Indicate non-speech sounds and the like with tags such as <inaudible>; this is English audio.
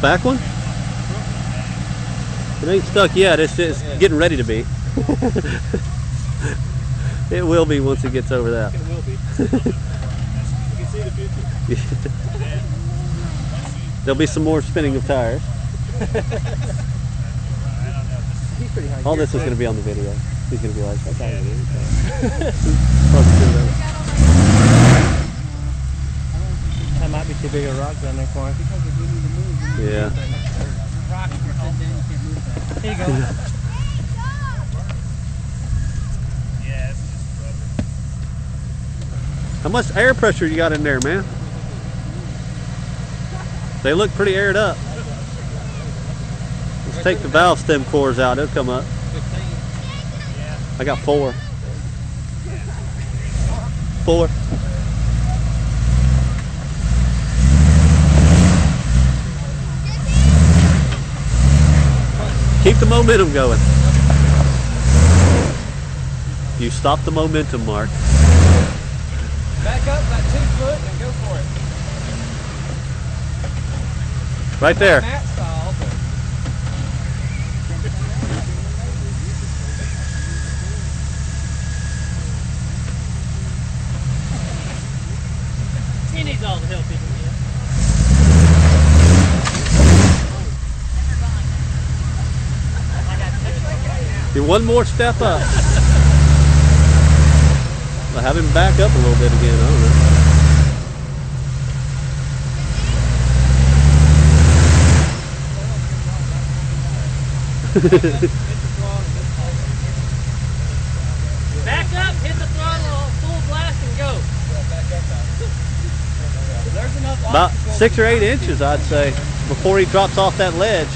Back one? It ain't stuck yet. It's just getting ready to be. <laughs> it will be once it gets over that. It will be. <laughs> you can see the future. <laughs> There'll be some more spinning of tires. He's pretty high All this is going to be on the video. He's going to be like, okay. That might be too big a rock down there for him. Yeah. Here you go. How much air pressure you got in there, man? They look pretty aired up. Let's take the valve stem cores out. It'll come up. I got four. Four. The momentum going. You stop the momentum, Mark. Back up about two foot and go for it. Right there. Matt style, but he needs all the help he can one more step up. I'll have him back up a little bit again. I don't know. Back up, hit the throttle full blast and go. There's enough About six or eight inches, I'd say, before he drops off that ledge.